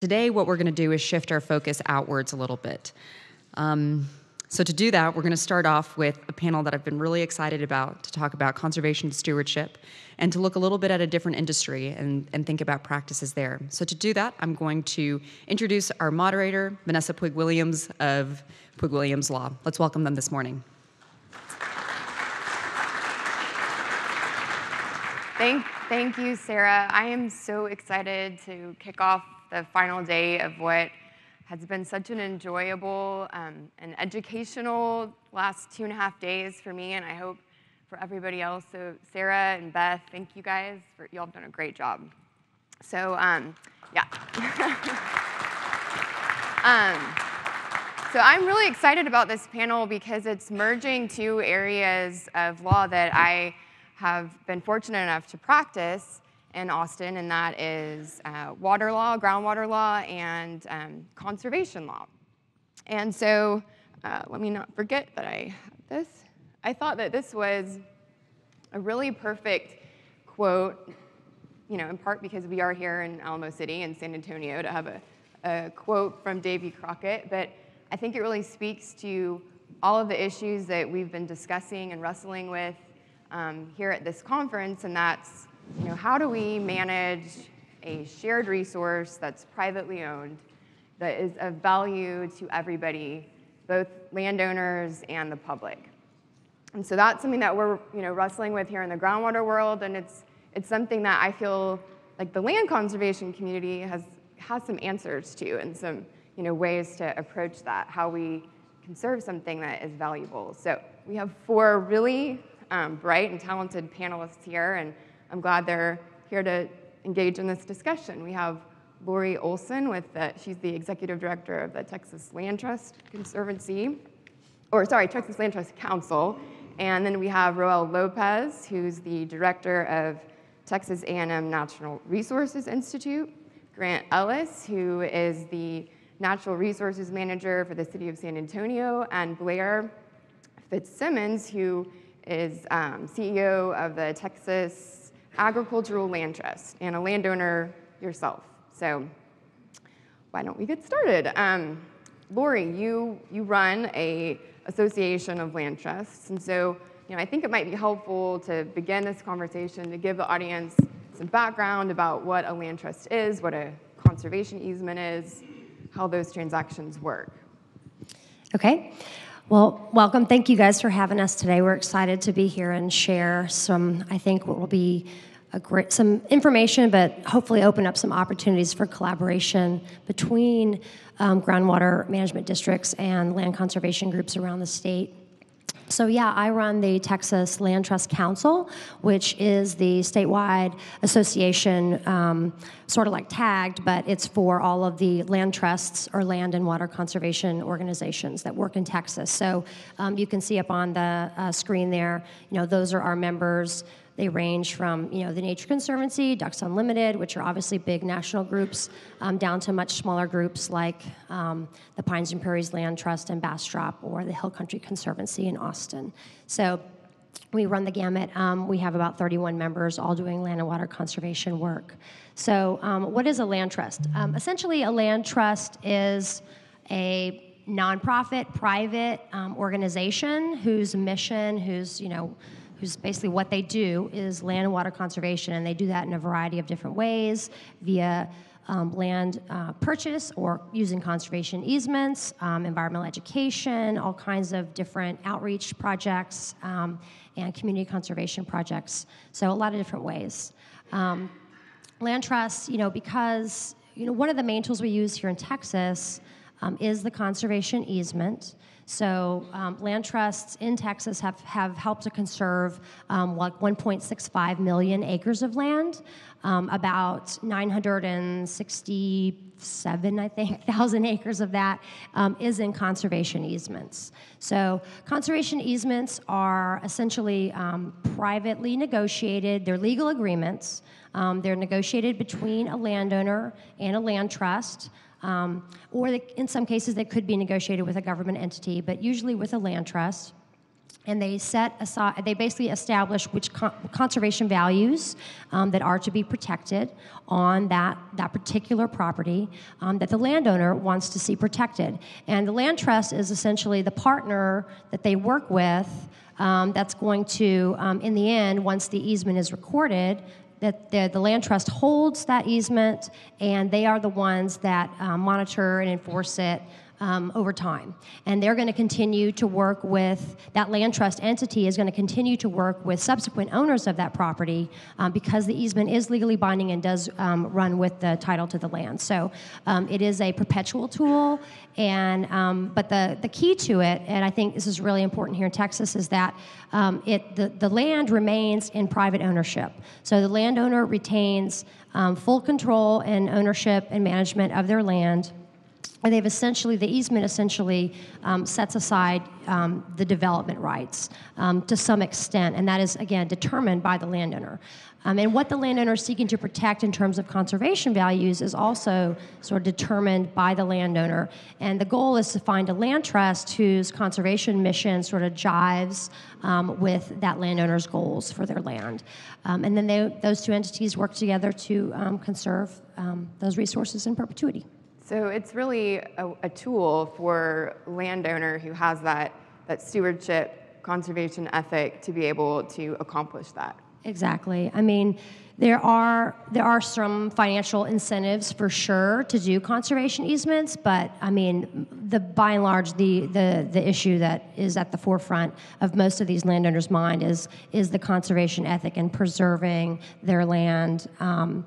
Today, what we're going to do is shift our focus outwards a little bit. Um, so, to do that, we're going to start off with a panel that I've been really excited about to talk about conservation stewardship and to look a little bit at a different industry and, and think about practices there. So, to do that, I'm going to introduce our moderator, Vanessa Puig Williams of Puig Williams Law. Let's welcome them this morning. Thank, thank you, Sarah. I am so excited to kick off the final day of what has been such an enjoyable um, and educational last two and a half days for me, and I hope for everybody else. So, Sarah and Beth, thank you guys for y'all have done a great job. So, um, yeah. um, so I'm really excited about this panel because it's merging two areas of law that I have been fortunate enough to practice in Austin, and that is uh, water law, groundwater law, and um, conservation law. And so, uh, let me not forget that I have this. I thought that this was a really perfect quote, you know, in part because we are here in Alamo City and San Antonio to have a, a quote from Davy Crockett, but I think it really speaks to all of the issues that we've been discussing and wrestling with um, here at this conference, and that's you know, how do we manage a shared resource that's privately owned that is of value to everybody, both landowners and the public? And so that's something that we're you know, wrestling with here in the groundwater world, and it's, it's something that I feel like the land conservation community has, has some answers to and some you know, ways to approach that, how we conserve something that is valuable. So we have four really um, bright and talented panelists here, and I'm glad they're here to engage in this discussion. We have Lori Olson with the, she's the executive director of the Texas Land Trust Conservancy, or sorry, Texas Land Trust Council. And then we have Roel Lopez, who's the director of Texas A&M Natural Resources Institute, Grant Ellis, who is the Natural Resources Manager for the City of San Antonio, and Blair Fitzsimmons, who is um, CEO of the Texas agricultural land trust and a landowner yourself. So why don't we get started? Um, Lori, you, you run a association of land trusts, and so you know, I think it might be helpful to begin this conversation to give the audience some background about what a land trust is, what a conservation easement is, how those transactions work. Okay. Well, welcome. Thank you guys for having us today. We're excited to be here and share some, I think, what will be a great, some information, but hopefully open up some opportunities for collaboration between um, groundwater management districts and land conservation groups around the state. So, yeah, I run the Texas Land Trust Council, which is the statewide association, um, sort of like TAGD, but it's for all of the land trusts or land and water conservation organizations that work in Texas. So, um, you can see up on the uh, screen there, you know, those are our members. They range from you know the Nature Conservancy, Ducks Unlimited, which are obviously big national groups, um, down to much smaller groups like um, the Pines and Prairies Land Trust in Bastrop or the Hill Country Conservancy in Austin. So we run the gamut. Um, we have about 31 members, all doing land and water conservation work. So, um, what is a land trust? Um, essentially, a land trust is a nonprofit, private um, organization whose mission, whose you know who's basically what they do is land and water conservation, and they do that in a variety of different ways via um, land uh, purchase or using conservation easements, um, environmental education, all kinds of different outreach projects, um, and community conservation projects. So, a lot of different ways. Um, land trusts, you know, because you know, one of the main tools we use here in Texas um, is the conservation easement. So um, land trusts in Texas have, have helped to conserve um, like 1.65 million acres of land. Um, about 967, I think, thousand acres of that um, is in conservation easements. So conservation easements are essentially um, privately negotiated. They're legal agreements. Um, they're negotiated between a landowner and a land trust. Um, or they, in some cases, they could be negotiated with a government entity, but usually with a land trust. and they set aside they basically establish which con- conservation values um, that are to be protected on that that particular property um, that the landowner wants to see protected and the land trust is essentially the partner that they work with um, that's going to um, in the end once the easement is recorded that the, the land trust holds that easement and they are the ones that uh, monitor and enforce it um, over time. And they're going to continue to work with, that land trust entity is going to continue to work with subsequent owners of that property um, because the easement is legally binding and does um, run with the title to the land. So um, it is a perpetual tool. And, um, but the, the key to it, and I think this is really important here in Texas, is that um, it, the, the land remains in private ownership. So the landowner retains full control and ownership and management of their land they've essentially the easement essentially um, sets aside um, the development rights um, to some extent. And that is again determined by the landowner. Um, and what the landowner is seeking to protect in terms of conservation values is also sort of determined by the landowner. And the goal is to find a land trust whose conservation mission sort of jives um, with that landowner's goals for their land. Um, and then they, those two entities work together to conserve those resources in perpetuity so it's really a, a, tool for landowner who has that, that stewardship conservation ethic to be able to accomplish that. Exactly. I mean, there are there are some financial incentives for sure to do conservation easements, but I mean, the by and large, the the the issue that is at the forefront of most of these landowners' mind is is the conservation ethic and preserving their land. Um,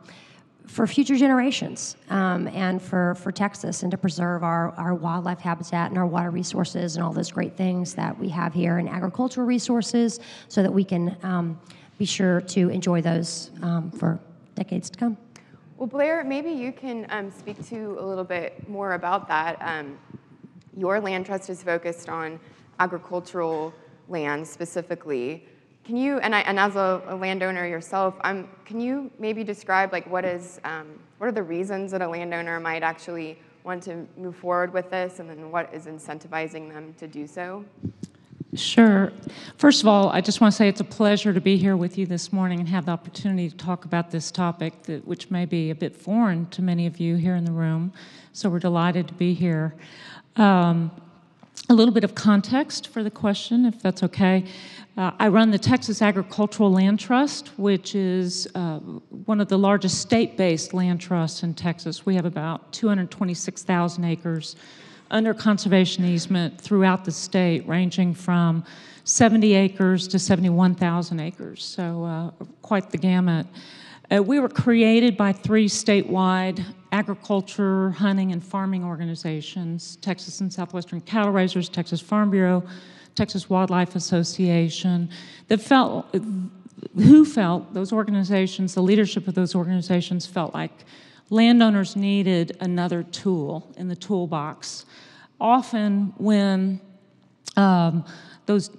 for future generations um, and for, for Texas and to preserve our, our wildlife habitat and our water resources and all those great things that we have here and agricultural resources so that we can um, be sure to enjoy those um, for decades to come. Well, Blair, maybe you can um, speak to a little bit more about that. Um, your land trust is focused on agricultural land specifically. Can you, and, I, and as a, a landowner yourself, can you maybe describe like what is, um, what are the reasons that a landowner might actually want to move forward with this, and then what is incentivizing them to do so? Sure. First of all, I just want to say it's a pleasure to be here with you this morning and have the opportunity to talk about this topic, that, which may be a bit foreign to many of you here in the room. So we're delighted to be here. Um, a little bit of context for the question, if that's okay. Uh, I run the Texas Agricultural Land Trust, which is uh, one of the largest state based land trusts in Texas. We have about 226,000 acres under conservation easement throughout the state, ranging from 70 acres to 71,000 acres, so uh, quite the gamut. Uh, we were created by three statewide agriculture, hunting, and farming organizations Texas and Southwestern Cattle Raisers, Texas Farm Bureau, Texas Wildlife Association, that felt, who felt, those organizations, the leadership of those organizations felt like landowners needed another tool in the toolbox. Often, when um, those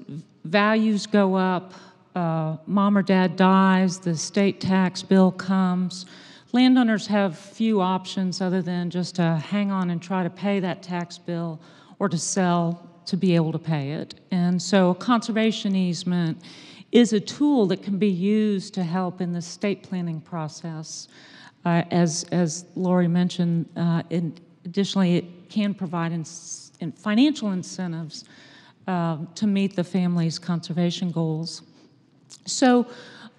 values go up, uh, mom or dad dies, the state tax bill comes, landowners have few options other than just to hang on and try to pay that tax bill or to sell to be able to pay it. And so a conservation easement is a tool that can be used to help in the state planning process. Uh, as, as Lori mentioned, uh, additionally, it can provide in, in financial incentives uh, to meet the family's conservation goals. So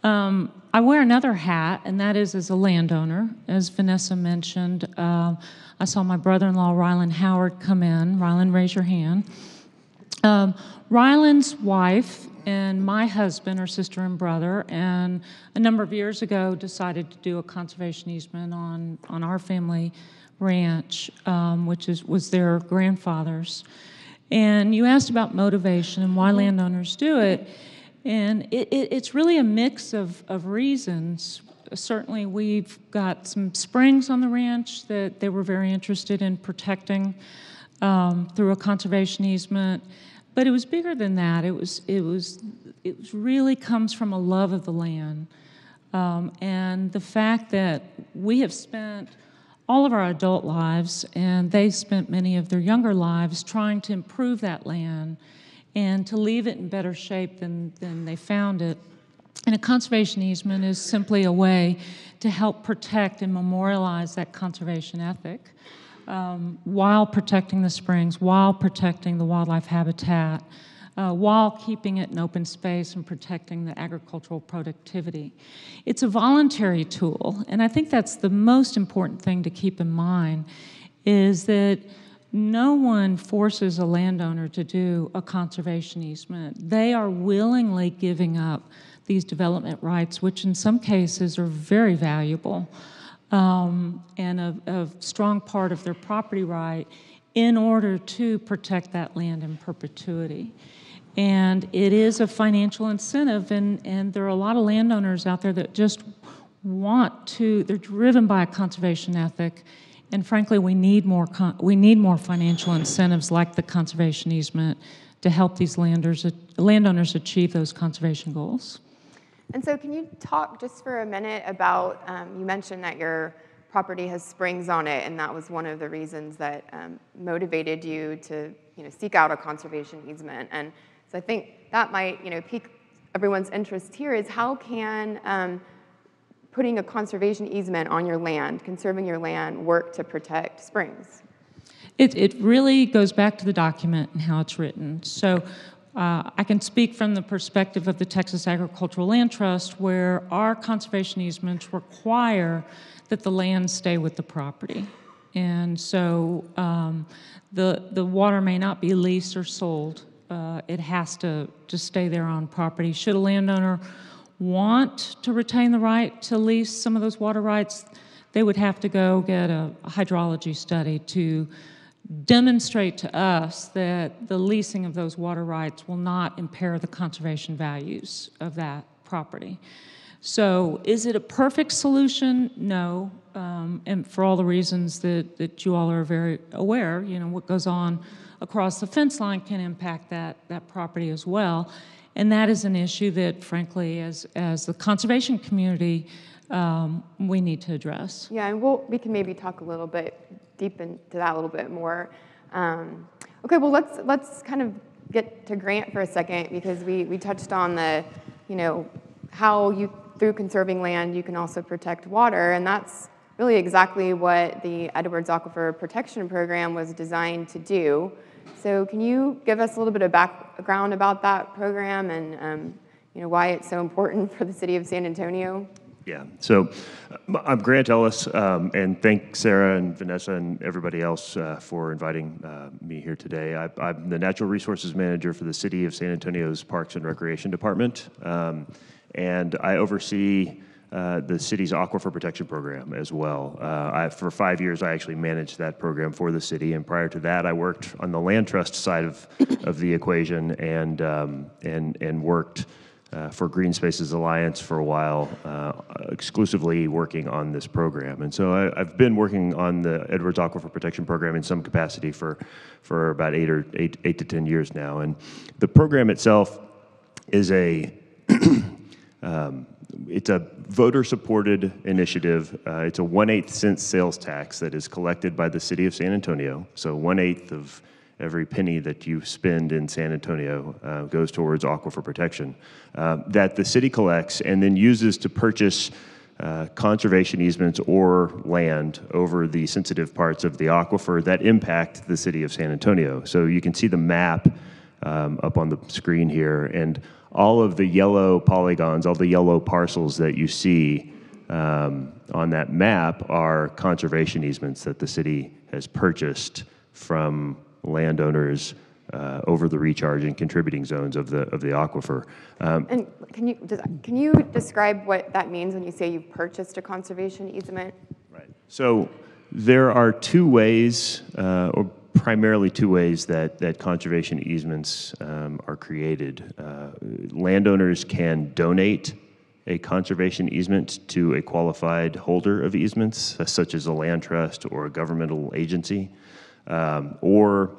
um, I wear another hat, and that is as a landowner. As Vanessa mentioned, uh, I saw my brother in law, Rylan Howard, come in. Rylan, raise your hand. Um, Ryland's wife and my husband are sister and brother, and a number of years ago decided to do a conservation easement on, on our family ranch, um, which is, was their grandfather's. And you asked about motivation and why landowners do it, and it, it, it's really a mix of, of reasons. Certainly, we've got some springs on the ranch that they were very interested in protecting um, through a conservation easement. But it was bigger than that. It was, it was, it was really comes from a love of the land. Um, and the fact that we have spent all of our adult lives, and they spent many of their younger lives trying to improve that land and to leave it in better shape than, than they found it. And a conservation easement is simply a way to help protect and memorialize that conservation ethic um, while protecting the springs, while protecting the wildlife habitat, uh, while keeping it in open space and protecting the agricultural productivity. It's a voluntary tool, and I think that's the most important thing to keep in mind is that no one forces a landowner to do a conservation easement. They are willingly giving up these development rights, which in some cases are very valuable um, and a, a strong part of their property right in order to protect that land in perpetuity. And it is a financial incentive, and, and there are a lot of landowners out there that just want to, they're driven by a conservation ethic and frankly, we need more we need more financial incentives like the conservation easement to help these landers, landowners achieve those conservation goals. And so, can you talk just for a minute about? Um, you mentioned that your property has springs on it, and that was one of the reasons that um, motivated you to, you know, seek out a conservation easement. And so, I think that might, you know, pique everyone's interest here. Is how can um, putting a conservation easement on your land, conserving your land, work to protect springs? It, it really goes back to the document and how it's written. So uh, I can speak from the perspective of the Texas Agricultural Land Trust, where our conservation easements require that the land stay with the property. And so um, the, the water may not be leased or sold. Uh, it has to, to stay there on property. Should a landowner want to retain the right to lease some of those water rights, they would have to go get a hydrology study to demonstrate to us that the leasing of those water rights will not impair the conservation values of that property. So, is it a perfect solution? No. Um, and for all the reasons that, that you all are very aware, you know, what goes on across the fence line can impact that, that property as well. And that is an issue that, frankly, as, as the conservation community, um, we need to address. Yeah, and we'll, we can maybe talk a little bit deep into that a little bit more. Um, okay, well, let's, let's kind of get to Grant for a second because we, we touched on the, you know, how you, through conserving land, you can also protect water, and that's really exactly what the Edwards Aquifer Protection Program was designed to do. So can you give us a little bit of background about that program and um, you know why it's so important for the city of San Antonio? Yeah, so uh, I'm Grant Ellis, um, and thank Sarah and Vanessa and everybody else uh, for inviting uh, me here today. I, am the Natural Resources Manager for the City of San Antonio's Parks and Recreation Department, um, and I oversee uh, the city's aquifer protection program as well. Uh, I, for five years, I actually managed that program for the city, and prior to that, I worked on the land trust side of, of the equation and, um, and, and worked uh, for Green Spaces Alliance for a while, uh, exclusively working on this program. And so I, have been working on the Edwards Aquifer Protection Program in some capacity for, for about eight or eight, eight to 10 years now. And the program itself is a um, it's a voter supported initiative. Uh, it's a one eighth cent sales tax that is collected by the city of San Antonio. So, one eighth of every penny that you spend in San Antonio uh, goes towards aquifer protection uh, that the city collects and then uses to purchase. Uh, conservation easements or land over the sensitive parts of the aquifer that impact the city of San Antonio. So you can see the map um, up on the screen here. And all of the yellow polygons, all the yellow parcels that you see um, on that map are conservation easements that the city has purchased from landowners uh, over the recharge and contributing zones of the of the aquifer. Um, and can you can you describe what that means when you say you've purchased a conservation easement? Right. So there are two ways, uh, or primarily two ways that, that conservation easements um, are created. Uh, landowners can donate a conservation easement to a qualified holder of easements, uh, such as a land trust or a governmental agency, um, or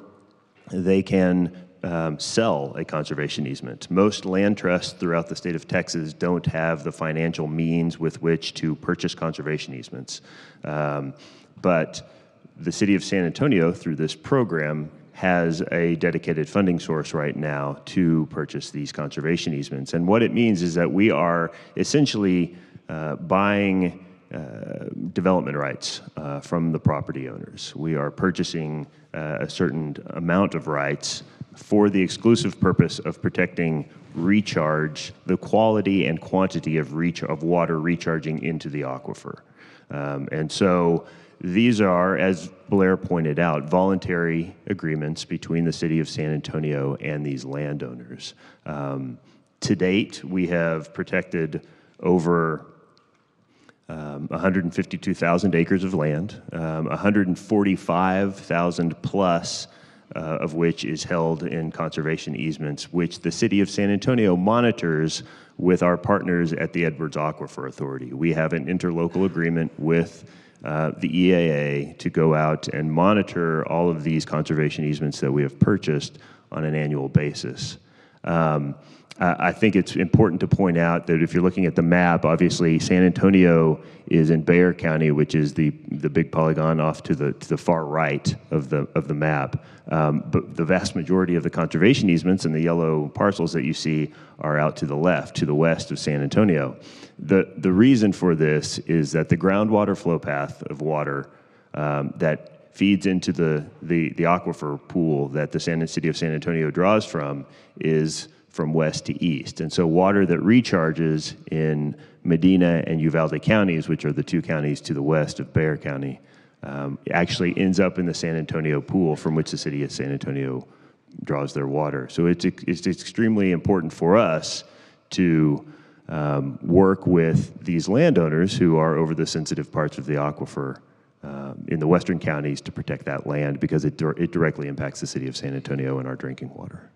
they can um, sell a conservation easement. Most land trusts throughout the state of Texas don't have the financial means with which to purchase conservation easements. Um, but the city of San Antonio, through this program, has a dedicated funding source right now to purchase these conservation easements. And what it means is that we are essentially uh, buying uh, development rights uh, from the property owners. We are purchasing uh, a certain amount of rights for the exclusive purpose of protecting recharge, the quality and quantity of, reach, of water recharging into the aquifer. Um, and so these are, as Blair pointed out, voluntary agreements between the city of San Antonio and these landowners. Um, to date, we have protected over um, 152,000 acres of land, um, 145,000 plus uh, of which is held in conservation easements, which the city of San Antonio monitors with our partners at the Edwards Aquifer Authority. We have an interlocal agreement with uh, the EAA to go out and monitor all of these conservation easements that we have purchased on an annual basis. Um, I think it's important to point out that if you're looking at the map, obviously San Antonio is in Bexar County, which is the, the big polygon off to the, to the far right of the, of the map. Um, but the vast majority of the conservation easements and the yellow parcels that you see are out to the left, to the west of San Antonio. The, the reason for this is that the groundwater flow path of water um, that feeds into the, the, the aquifer pool that the San, city of San Antonio draws from is from west to east. And so water that recharges in Medina and Uvalde counties, which are the two counties to the west of Bexar County, um, actually ends up in the San Antonio pool from which the city of San Antonio draws their water. So it's, it's extremely important for us to um, work with these landowners who are over the sensitive parts of the aquifer um, in the western counties to protect that land because it, it directly impacts the city of San Antonio and our drinking water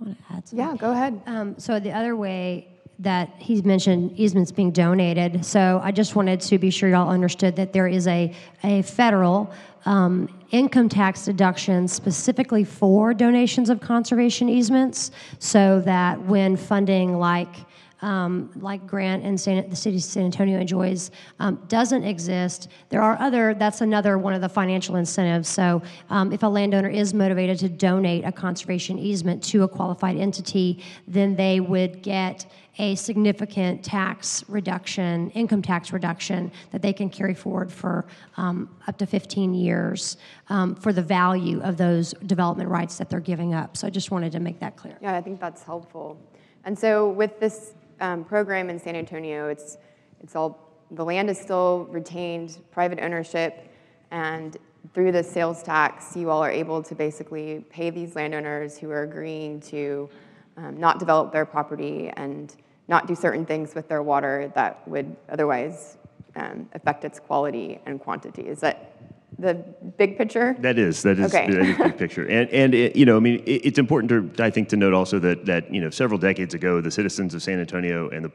want to add something? Yeah, go ahead. Um, so the other way that he's mentioned easements being donated. So I just wanted to be sure y'all understood that there is a, a federal um, income tax deduction specifically for donations of conservation easements so that when funding like um, like Grant and San, the city of San Antonio enjoys um, doesn't exist. There are other, that's another one of the financial incentives. So um, if a landowner is motivated to donate a conservation easement to a qualified entity, then they would get a significant tax reduction, income tax reduction that they can carry forward for um, up to 15 years um, for the value of those development rights that they're giving up. So I just wanted to make that clear. Yeah, I think that's helpful. And so with this um, program in San Antonio, it's, it's all, the land is still retained private ownership, and through the sales tax, you all are able to basically pay these landowners who are agreeing to um, not develop their property and not do certain things with their water that would otherwise um, affect its quality and quantity. Is that the big picture? That is that is, okay. that is big picture, and and it, you know, I mean, it, it's important to I think to note also that that you know several decades ago, the citizens of San Antonio and the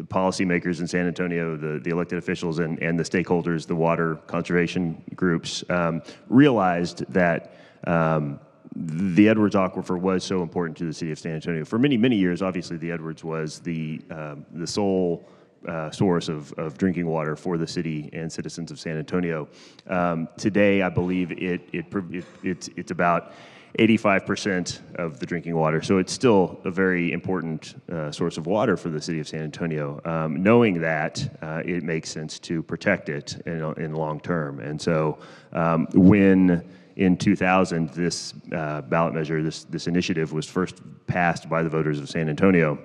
the policymakers in San Antonio, the, the elected officials, and, and the stakeholders, the water conservation groups, um, realized that um, the Edwards Aquifer was so important to the city of San Antonio. For many, many years, obviously, the Edwards was the, um, the sole uh, source of, of drinking water for the city and citizens of San Antonio. Um, today, I believe it, it, it, it's, it's about 85% of the drinking water. So it's still a very important uh, source of water for the city of San Antonio. Um, knowing that, uh, it makes sense to protect it in, in long term. And so um, when in 2000 this uh, ballot measure, this, this initiative was first passed by the voters of San Antonio,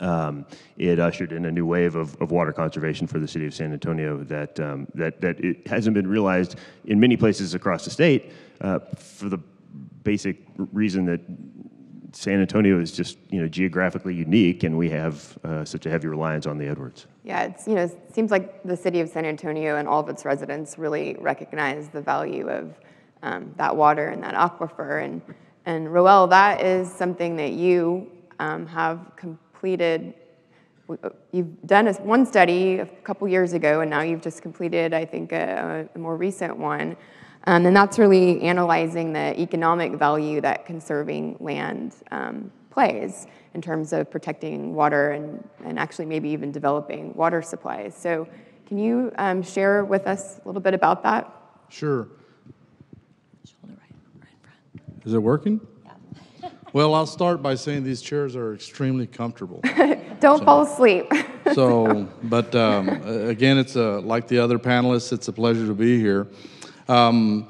um, it ushered in a new wave of, of, water conservation for the city of San Antonio that, um, that, that it hasn't been realized in many places across the state uh, for the basic reason that San Antonio is just you know geographically unique, and we have uh, such a heavy reliance on the Edwards. Yeah, it's you know it seems like the city of San Antonio and all of its residents really recognize the value of um, that water and that aquifer, and and Roel, that is something that you um, have. Com- completed, you've done a, one study a couple years ago, and now you've just completed, I think, a, a more recent one. Um, and that's really analyzing the economic value that conserving land um, plays in terms of protecting water and, and actually maybe even developing water supplies. So, can you um, share with us a little bit about that? Sure. Is it working? Well, I'll start by saying these chairs are extremely comfortable. Don't fall asleep. So, but um, again, it's a, like the other panelists, it's a pleasure to be here. Um,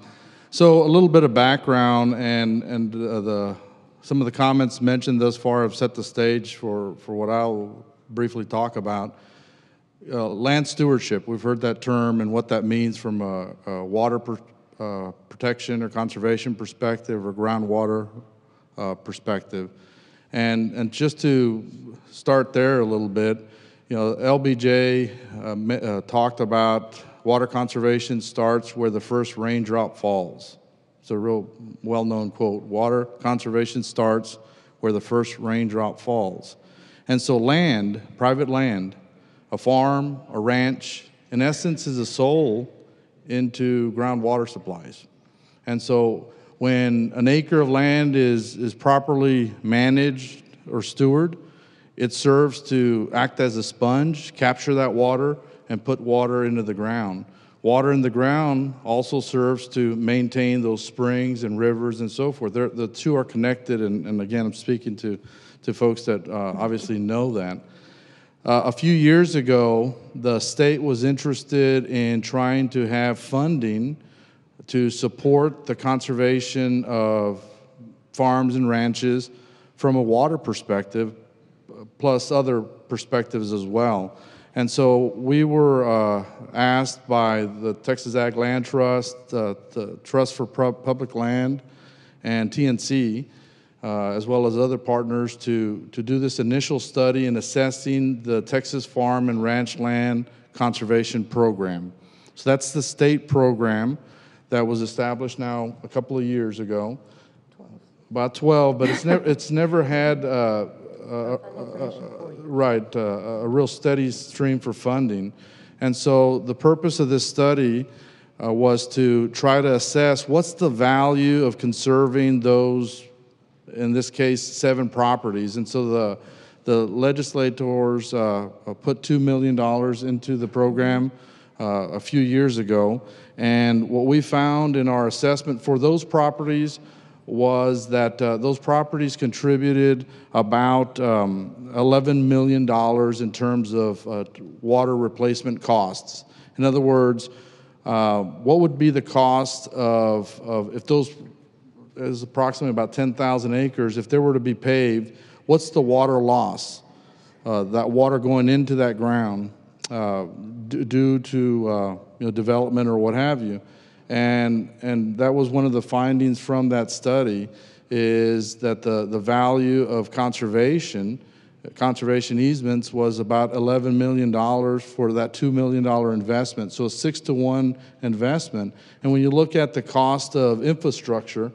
so, a little bit of background and and uh, the some of the comments mentioned thus far have set the stage for for what I'll briefly talk about. Uh, land stewardship, we've heard that term and what that means from a, a water per, uh, protection or conservation perspective or groundwater uh, perspective. And, and just to start there a little bit, you know, LBJ uh, uh, talked about water conservation starts where the first raindrop falls. It's a real well known quote. Water conservation starts where the first raindrop falls. And so, land, private land, a farm, a ranch, in essence, is a soul into groundwater supplies. And so, when an acre of land is, is properly managed or stewarded, it serves to act as a sponge, capture that water, and put water into the ground. Water in the ground also serves to maintain those springs and rivers and so forth. They're, the two are connected, and, and again, I'm speaking to, to folks that uh, obviously know that. Uh, a few years ago, the state was interested in trying to have funding to support the conservation of farms and ranches from a water perspective, plus other perspectives as well. And so we were uh, asked by the Texas Ag Land Trust, uh, the Trust for Pu- Public Land, and TNC, uh, as well as other partners, to, to do this initial study in assessing the Texas Farm and Ranch Land Conservation Program. So that's the state program that was established now a couple of years ago. About 12, but it's never, it's never had, uh, right, uh, a real steady stream for funding. And so the purpose of this study uh, was to try to assess what's the value of conserving those, in this case, seven properties. And so the, the legislators uh, put $2 million into the program uh, a few years ago. And what we found in our assessment for those properties was that uh, those properties contributed about um, $11 million in terms of uh, water replacement costs. In other words, uh, what would be the cost of, of if those is approximately about 10,000 acres, if they were to be paved, what's the water loss? Uh, that water going into that ground uh, due to uh, you know, development or what have you. And, and that was one of the findings from that study is that the, the value of conservation, conservation easements was about $11 million for that $2 million investment. So a six to one investment. And when you look at the cost of infrastructure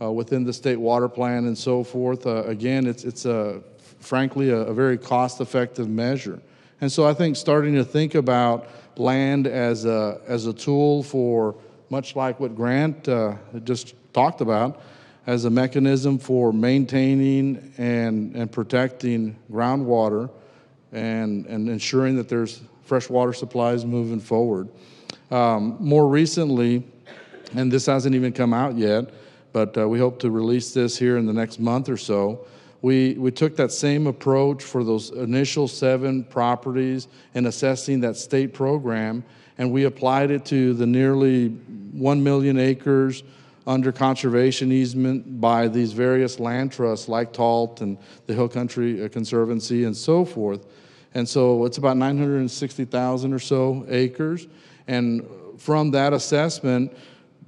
uh, within the state water plan and so forth, uh, again, it's, it's a, frankly a, a very cost effective measure. And so I think starting to think about land as a, as a tool for, much like what Grant uh, just talked about, as a mechanism for maintaining and, and protecting groundwater and, and ensuring that there's fresh water supplies moving forward. Um, more recently, and this hasn't even come out yet, but uh, we hope to release this here in the next month or so. We, we took that same approach for those initial seven properties in assessing that state program, and we applied it to the nearly 1 million acres under conservation easement by these various land trusts like TALT and the Hill Country uh, Conservancy and so forth. And so it's about 960,000 or so acres. And from that assessment,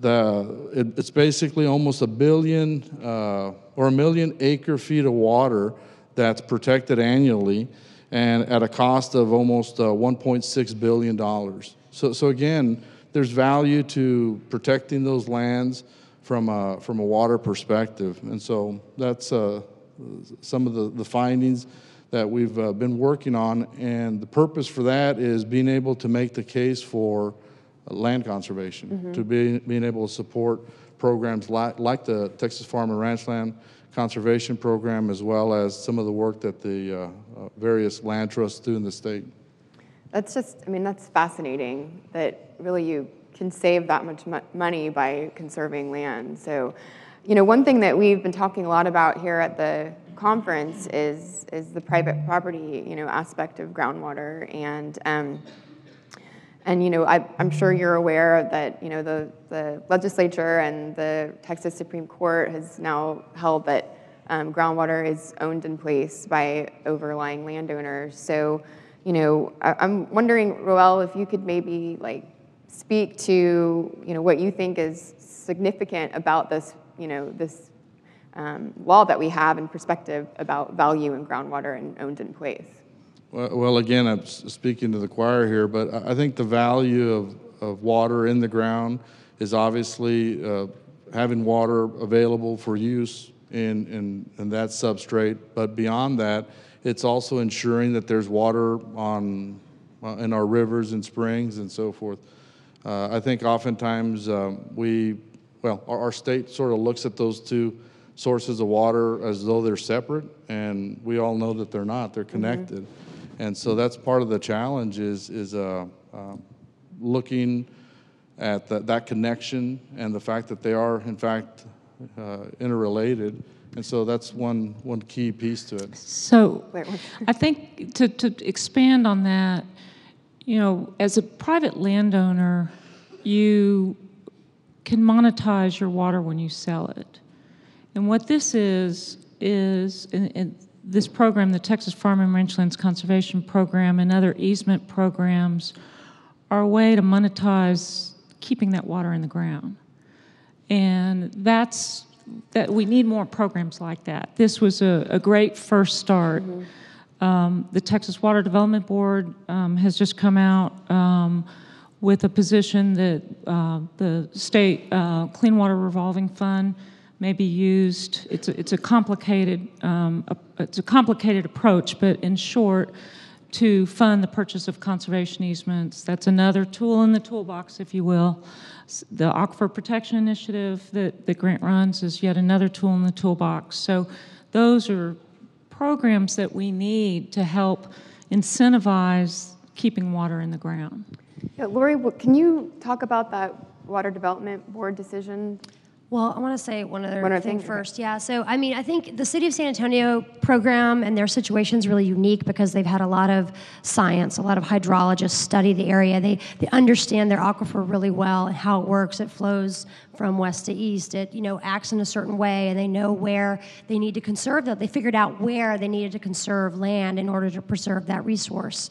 the, it, it's basically almost a billion uh, or a million acre feet of water that's protected annually and at a cost of almost uh, $1.6 billion. So, so again, there's value to protecting those lands from a, from a water perspective. And so that's uh, some of the, the findings that we've uh, been working on. And the purpose for that is being able to make the case for land conservation, to be, being able to support programs like, like the Texas Farm and Ranch Land Conservation Program, as well as some of the work that the uh, uh, various land trusts do in the state. That's just, I mean, that's fascinating that really you can save that much mo- money by conserving land. So you know, one thing that we've been talking a lot about here at the conference is is the private property, you know, aspect of groundwater, and um, and you know, I, am sure you're aware that you know the the legislature and the Texas Supreme Court has now held that um, groundwater is owned in place by overlying landowners. So, you know, I, I'm wondering, Roel, if you could maybe like speak to you know what you think is significant about this you know this um, law that we have in perspective about value in groundwater and owned in place. Well, well, again, I'm speaking to the choir here, but I think the value of, of water in the ground is obviously uh, having water available for use in, in, in that substrate. But beyond that, it's also ensuring that there's water on uh, in our rivers and springs and so forth. Uh, I think oftentimes um, we, well, our, our, state sort of looks at those two sources of water as though they're separate, and we all know that they're not. They're mm-hmm. connected, mm-hmm. And so that's part of the challenge is is uh, uh, looking at the, that connection and the fact that they are in fact uh, interrelated. And so that's one, one key piece to it. So I think to, to expand on that, you know, as a private landowner, you can monetize your water when you sell it. And what this is, is in, in this program, the Texas Farm and Ranch Lands Conservation Program, and other easement programs, are a way to monetize keeping that water in the ground. And that's that we need more programs like that. This was a, a great first start. Mm-hmm. Um, the Texas Water Development Board um, has just come out um, with a position that uh, the state uh, Clean Water Revolving Fund may be used. It's a, it's a complicated um, a, it's a complicated approach, but in short, to fund the purchase of conservation easements. That's another tool in the toolbox, if you will. The Aquifer Protection Initiative that, that Grant runs is yet another tool in the toolbox. So those are programs that we need to help incentivize keeping water in the ground. Yeah, Lori, can you talk about that Water Development Board decision well, I want to say one other, one other thing, thing first. Yeah. So, I mean, I think the City of San Antonio program and their situation is really unique because they've had a lot of science, a lot of hydrologists study the area. They, they understand their aquifer really well and how it works. It flows from west to east. It, you know, acts in a certain way, and they know where they need to conserve that. They figured out where they needed to conserve land in order to preserve that resource.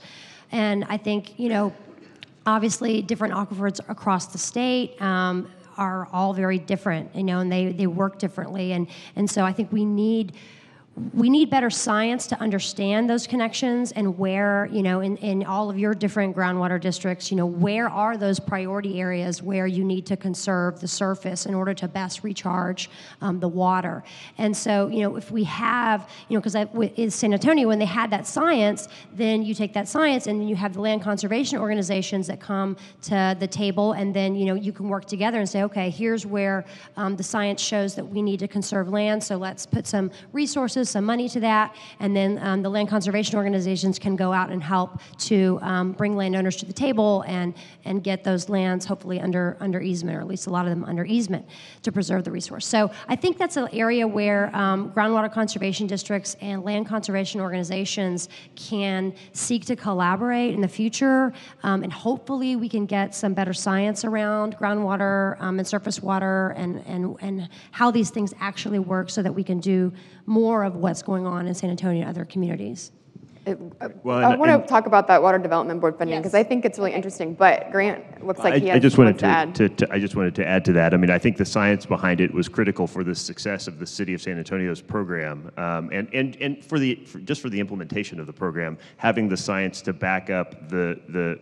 And I think, you know, obviously different aquifers across the state. Um, are all very different, you know, and they, they work differently. And, and so I think we need we need better science to understand those connections and where, you know, in, in all of your different groundwater districts, you know, where are those priority areas where you need to conserve the surface in order to best recharge um, the water. And so, you know, if we have, you know, because in San Antonio, when they had that science, then you take that science and you have the land conservation organizations that come to the table, and then, you know, you can work together and say, okay, here's where um, the science shows that we need to conserve land, so let's put some resources some money to that, and then um, the land conservation organizations can go out and help to um, bring landowners to the table and, and get those lands hopefully under, under easement, or at least a lot of them under easement, to preserve the resource. So I think that's an area where um, groundwater conservation districts and land conservation organizations can seek to collaborate in the future, um, and hopefully we can get some better science around groundwater um, and surface water and, and, and how these things actually work so that we can do more of what's going on in San Antonio and other communities. It, uh, well, I want to talk about that water development board funding because yes. I think it's really interesting. But Grant looks like I, he has I just wanted to, to, to, to, I just wanted to add to that. I mean, I think the science behind it was critical for the success of the city of San Antonio's program, um, and and and for the for, just for the implementation of the program, having the science to back up the the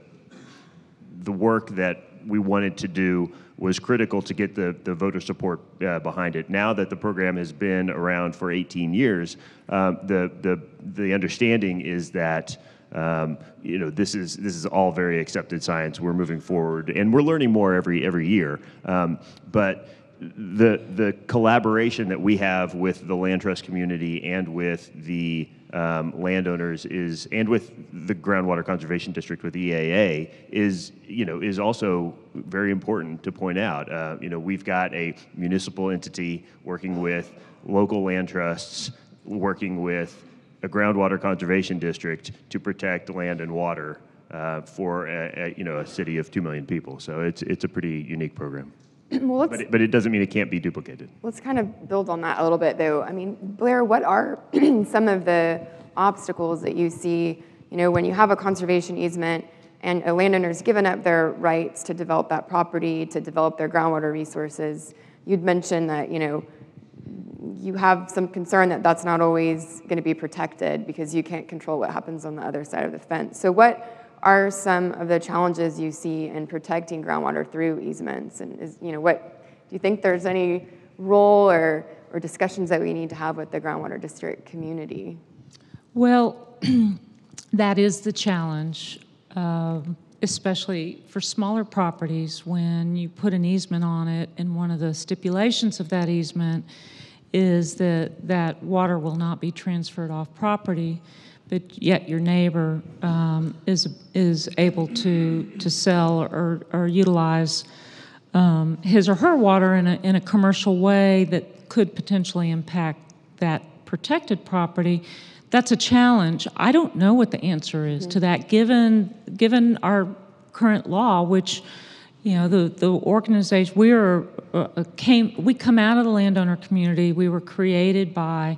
the work that we wanted to do was critical to get the, the voter support uh, behind it. Now that the program has been around for 18 years, um, the, the, the understanding is that um, you know this is this is all very accepted science. We're moving forward, and we're learning more every every year. Um, but the the collaboration that we have with the land trust community and with the um, landowners is, and with the Groundwater Conservation District with EAA, is you know is also very important to point out. Uh, you know, we've got a municipal entity working with local land trusts, working with a groundwater conservation district to protect land and water uh, for a, a, you know a city of two million people. So it's it's a pretty unique program. well, But it, but it doesn't mean it can't be duplicated. let's kind of build on that a little bit, though. I mean, Blair, what are some of the obstacles that you see, you know, when you have a conservation easement and a landowner's given up their rights to develop that property, to develop their groundwater resources? You'd mentioned that, you know, you have some concern that that's not always going to be protected because you can't control what happens on the other side of the fence. So, what are some of the challenges you see in protecting groundwater through easements? And is, you know, what do you think there's any role or, or discussions that we need to have with the groundwater district community? Well, that is the challenge, um, especially for smaller properties when you put an easement on it, and one of the stipulations of that easement is that that water will not be transferred off property, but yet your neighbor um, is is able to to sell or, or utilize um, his or her water in a, in a commercial way that could potentially impact that protected property, that's a challenge. I don't know what the answer is to that, given given our current law, which you know the the organization we are uh, came we come out of the landowner community. We were created by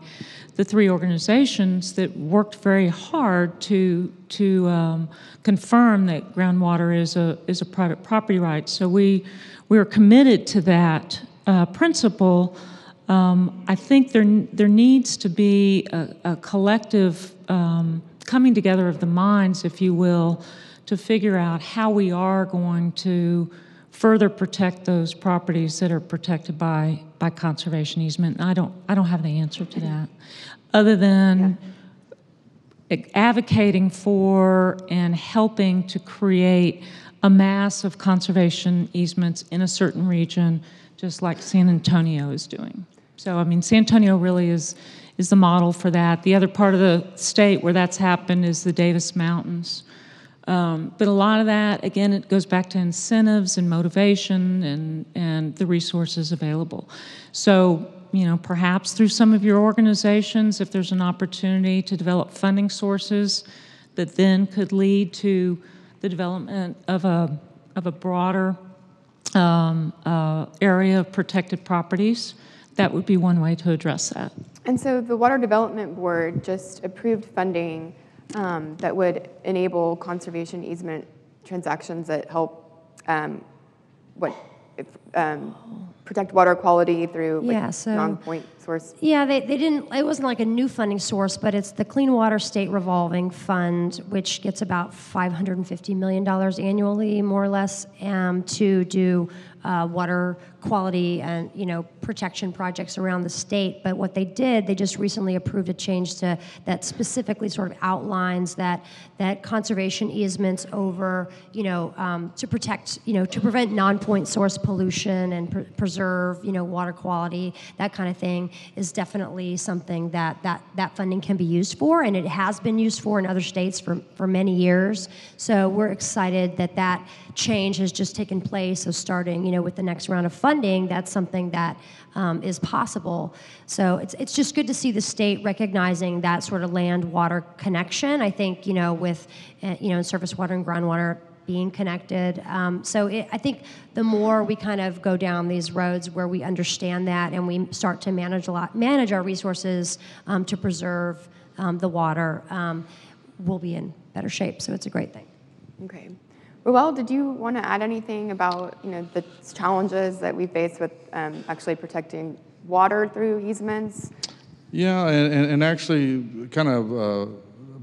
the three organizations that worked very hard to to um, confirm that groundwater is a is a private property right. So we we are committed to that uh, principle. Um, I think there there needs to be a, a collective um, coming together of the minds, if you will, to figure out how we are going to further protect those properties that are protected by by conservation easement. And I don't I don't have the answer to that, other than advocating for and helping to create a mass of conservation easements in a certain region, just like San Antonio is doing. So, I mean, San Antonio really is, is the model for that. The other part of the state where that's happened is the Davis Mountains. Um, but a lot of that, again, it goes back to incentives and motivation and, and the resources available. So, you know, perhaps through some of your organizations, if there's an opportunity to develop funding sources that then could lead to the development of a, of a broader um, uh, area of protected properties, that would be one way to address that. And so the Water Development Board just approved funding um, that would enable conservation easement transactions that help um, what if, um, protect water quality through like, Yeah, so- non-point source. Yeah, they, they didn't, it wasn't like a new funding source, but it's the Clean Water State Revolving Fund, which gets about $550 million annually, more or less, um, to do uh, water quality and, you know, protection projects around the state. But what they did, they just recently approved a change to, that specifically sort of outlines that, that conservation easements over, you know, um, to protect, you know, to prevent non-point source pollution and pr- preserve, you know, water quality, that kind of thing, is definitely something that, that that funding can be used for, and it has been used for in other states for, for many years. So we're excited that that change has just taken place. So starting, you know, with the next round of funding, that's something that um, is possible. So it's it's just good to see the state recognizing that sort of land water connection. I think you know with uh, you know surface water and groundwater being connected. Um, so it, I think the more we kind of go down these roads where we understand that and we start to manage a lot, manage our resources um, to preserve um, the water, um, we'll be in better shape. So it's a great thing. Okay. Well, did you want to add anything about you know the challenges that we face with um, actually protecting water through easements? Yeah, and, and, and actually kind of uh,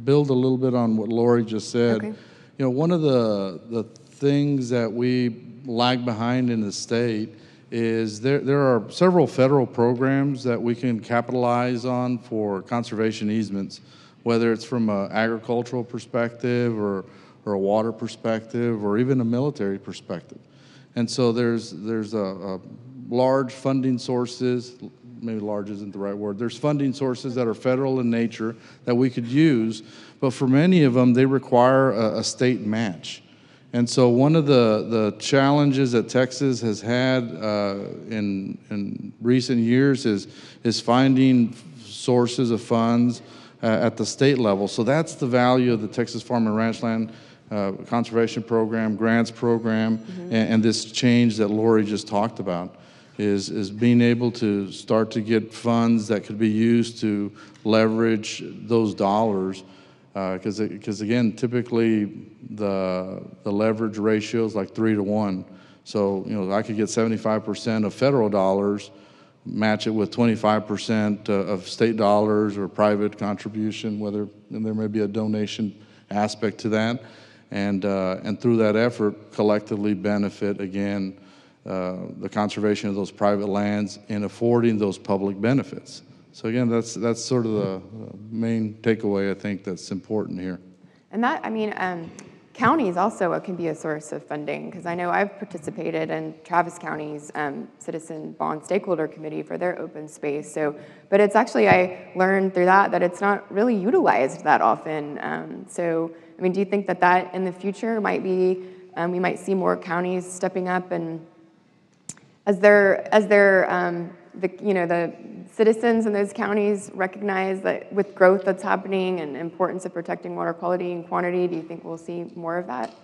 build a little bit on what Lori just said. Okay. You know, one of the, the things that we lag behind in the state is there, there are several federal programs that we can capitalize on for conservation easements, whether it's from an agricultural perspective or, or a water perspective or even a military perspective. And so there's, there's a, a large funding sources, maybe large isn't the right word. There's funding sources that are federal in nature that we could use, but for many of them, they require a, a state match. And so one of the, the challenges that Texas has had uh, in, in recent years is, is finding sources of funds uh, at the state level. So that's the value of the Texas Farm and Ranch Land uh, Conservation Program, grants program, and, and this change that Lori just talked about is, is being able to start to get funds that could be used to leverage those dollars. Because because again, typically the, the leverage ratio is like three to one. So, you know, I could get 75% of federal dollars, match it with 25% uh, of state dollars or private contribution, whether, and there may be a donation aspect to that. And, uh, and through that effort, collectively benefit, again, uh, the conservation of those private lands and affording those public benefits. So again, that's, that's sort of the main takeaway I think that's important here. And that, I mean, um, counties also can be a source of funding because I know I've participated in Travis County's um, Citizen Bond Stakeholder Committee for their open space. So, but it's actually I learned through that that it's not really utilized that often. Um, so, I mean, do you think that that in the future might be um, we might see more counties stepping up and as they're as they're um, the you know the citizens in those counties recognize that with growth that's happening and importance of protecting water quality and quantity, do you think we'll see more of that?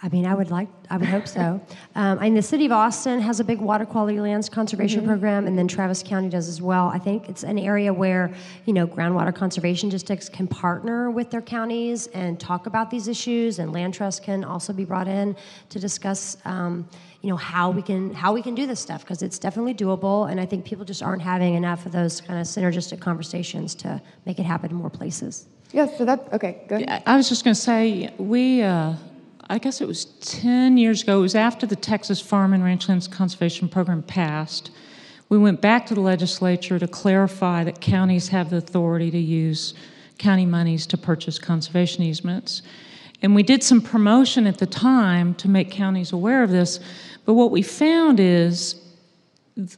I mean, I would like, I would hope so. Um, and the city of Austin has a big water quality lands conservation program, and then Travis County does as well. I think it's an area where, you know, groundwater conservation districts can partner with their counties and talk about these issues, and land trust can also be brought in to discuss, um, you know, how we can how we can do this stuff because it's definitely doable, and I think people just aren't having enough of those kind of synergistic conversations to make it happen in more places. Yes, so that's okay, good. I was just going to say, we, uh, I guess it was 10 years ago, it was after the Texas Farm and Ranchlands Conservation Program passed. We went back to the legislature to clarify that counties have the authority to use county monies to purchase conservation easements. And we did some promotion at the time to make counties aware of this. But what we found is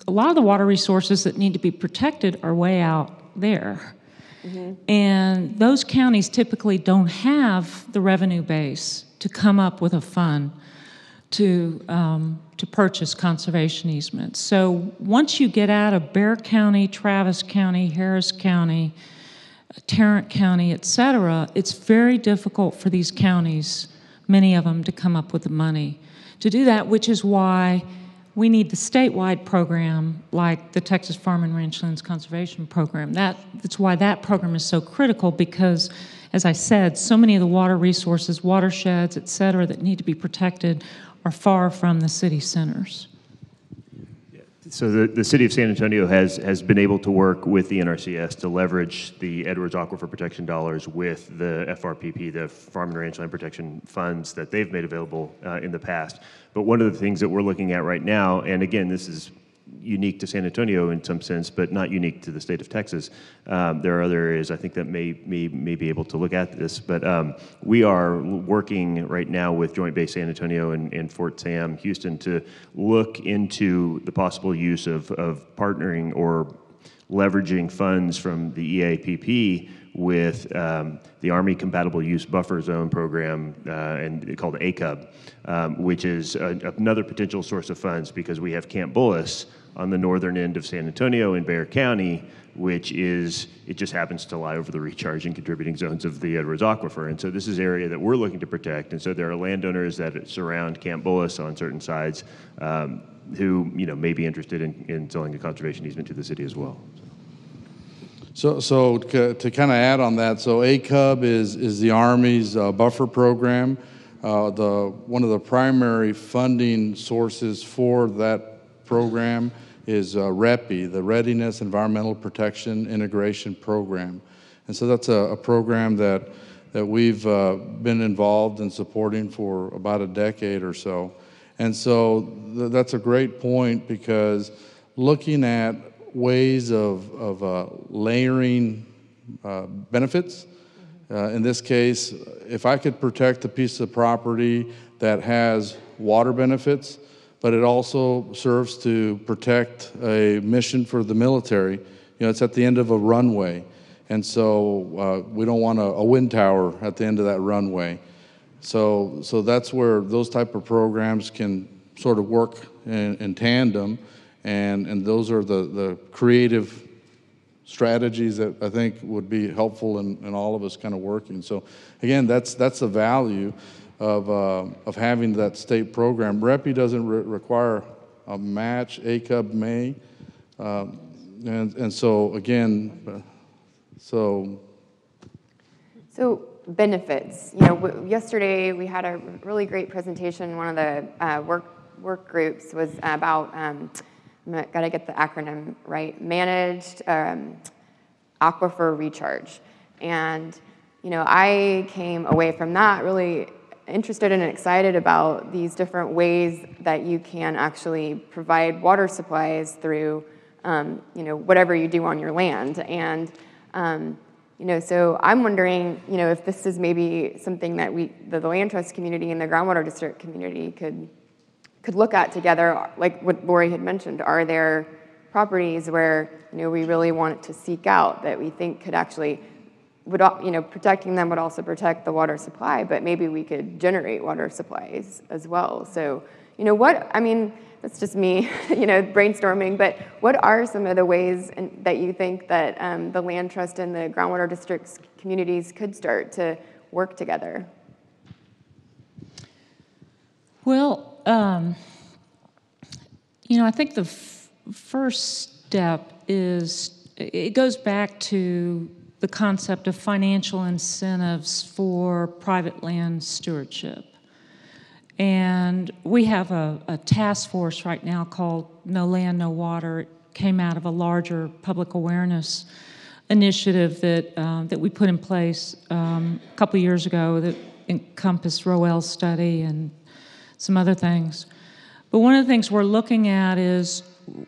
a lot of the water resources that need to be protected are way out there. Mm-hmm. And those counties typically don't have the revenue base to come up with a fund to, um, to purchase conservation easements. So once you get out of Bexar County, Travis County, Harris County, Tarrant County, et cetera, it's very difficult for these counties, many of them, to come up with the money to do that, which is why we need the statewide program like the Texas Farm and Ranchlands Conservation Program. That, that's why that program is so critical because, as I said, so many of the water resources, watersheds, et cetera, that need to be protected are far from the city centers. So the, the city of San Antonio has, has been able to work with the NRCS to leverage the Edwards Aquifer Protection dollars with the FRPP, the Farm and Ranchland Protection funds that they've made available uh, in the past. But one of the things that we're looking at right now, and again, this is unique to San Antonio in some sense, but not unique to the state of Texas. Um, there are other areas I think that may, may, may be able to look at this, but um, we are working right now with Joint Base San Antonio and, and Fort Sam, Houston, to look into the possible use of, of partnering or leveraging funds from the EAPP with um, the Army Compatible Use Buffer Zone program uh, and called ACUB, um, which is a, another potential source of funds because we have Camp Bullis on the northern end of San Antonio in Bexar County, which is, it just happens to lie over the recharge and contributing zones of the Edwards Aquifer. And so this is area that we're looking to protect. And so there are landowners that surround Camp Bullis on certain sides um, who, you know, may be interested in, in selling a conservation easement to the city as well. So, so c- to kind of add on that, so ACUB is, is the Army's uh, buffer program. Uh, the, one of the primary funding sources for that program is uh, REPI, the Readiness Environmental Protection Integration Program. And so that's a, a program that, that we've uh, been involved in supporting for about a decade or so. And so th- that's a great point because looking at ways of, of uh, layering uh, benefits. Uh, in this case, if I could protect a piece of property that has water benefits, but it also serves to protect a mission for the military. You know, it's at the end of a runway, and so uh, we don't want a, a wind tower at the end of that runway. So, so that's where those type of programs can sort of work in, in tandem, and, and those are the, the creative strategies that I think would be helpful in, in all of us kind of working. So again, that's, that's the value of, uh, of having that state program. REPI doesn't re- require a match, ACUB may. Um, and, and so again, uh, so So benefits, you know, yesterday we had a really great presentation. One of the uh, work work groups was about. Um, got to get the acronym right. Managed um, aquifer recharge, and you know, I came away from that really interested and excited about these different ways that you can actually provide water supplies through, um, you know, whatever you do on your land. And, um, you know, so I'm wondering, you know, if this is maybe something that we, the, the land trust community and the groundwater district community could, could look at together, like what Lori had mentioned. Are there properties where, you know, we really want to seek out that we think could actually would, you know, protecting them would also protect the water supply, but maybe we could generate water supplies as well. So, you know, what, I mean, that's just me, you know, brainstorming, but what are some of the ways in, that you think that um, the land trust and the groundwater districts communities could start to work together? Well, um, you know, I think the f- first step is it goes back to the concept of financial incentives for private land stewardship. And we have a, a, task force right now called No Land, No Water. It came out of a larger public awareness initiative that, uh, that we put in place um, a couple years ago that encompassed Roel's study and some other things. But one of the things we're looking at is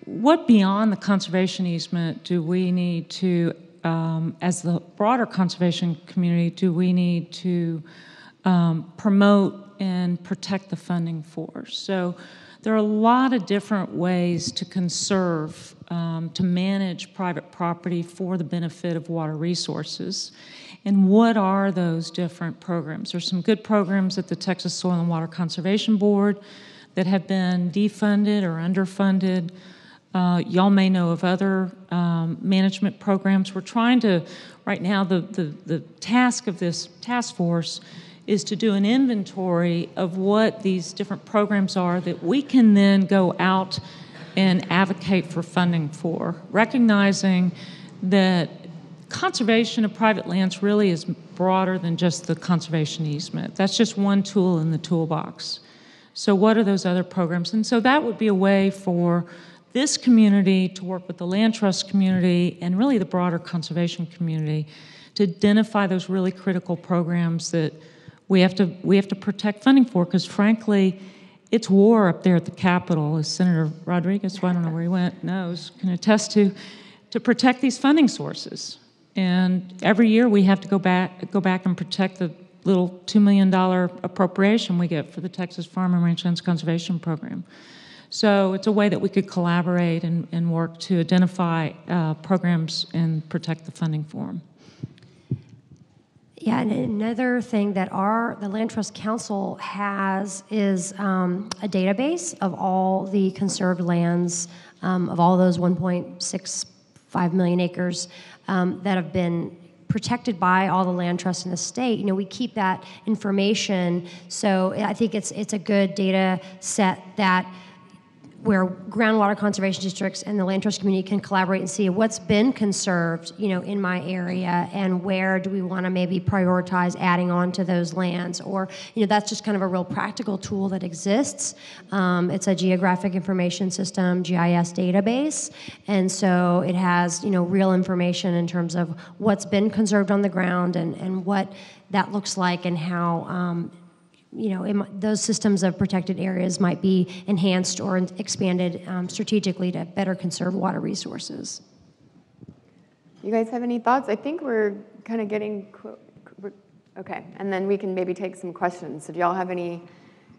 what beyond the conservation easement do we need to um, as the broader conservation community, do we need to um, promote and protect the funding for? So there are a lot of different ways to conserve, um, to manage private property for the benefit of water resources. And what are those different programs? There's some good programs at the Texas Soil and Water Conservation Board that have been defunded or underfunded. Uh, y'all may know of other um, management programs. We're trying to, right now, the, the, the task of this task force is to do an inventory of what these different programs are that we can then go out and advocate for funding for, recognizing that conservation of private lands really is broader than just the conservation easement. That's just one tool in the toolbox. So, what are those other programs? And so, that would be a way for this community to work with the land trust community and really the broader conservation community to identify those really critical programs that we have to we have to protect funding for because frankly it's war up there at the capitol as senator rodriguez who i don't know where he went knows can attest to to protect these funding sources and every year we have to go back go back and protect the little $2 million appropriation we get for the texas farm and ranchlands conservation program so it's a way that we could collaborate and, and work to identify uh, programs and protect the funding for them. Yeah, and another thing that our the Land Trust Council has is um, a database of all the conserved lands um, of all those 1.65 million acres um, that have been protected by all the land trusts in the state. You know, we keep that information, so I think it's it's a good data set that where groundwater conservation districts and the land trust community can collaborate and see what's been conserved, you know, in my area, and where do we want to maybe prioritize adding on to those lands, or you know, that's just kind of a real practical tool that exists. Um, it's a geographic information system, GIS database, and so it has you know real information in terms of what's been conserved on the ground and and what that looks like and how um, you know, it, those systems of protected areas might be enhanced or expanded um, strategically to better conserve water resources. You guys have any thoughts? I think we're kind of getting okay, and then we can maybe take some questions. So, do y'all have any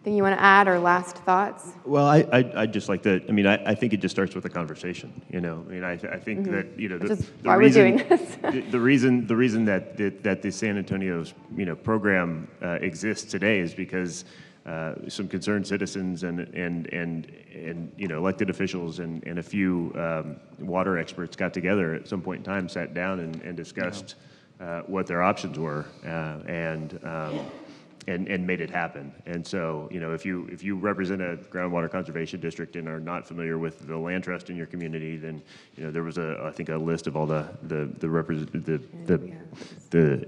Anything you want to add or last thoughts? Well, I, I, I'd just like to, I mean, I, I think it just starts with a conversation, you know? I mean, I, I think that, you know, the, the why we're reason, doing this. the, the reason, the reason that, that, that the San Antonio's, you know, program uh, exists today is because uh, some concerned citizens and, and, and, and, you know, elected officials and, and a few um, water experts got together at some point in time, sat down and, and discussed uh, what their options were. Uh, and, um, and, and made it happen. And so, you know, if you if you represent a groundwater conservation district and are not familiar with the land trust in your community, then you know there was a I think a list of all the the the represent the the, the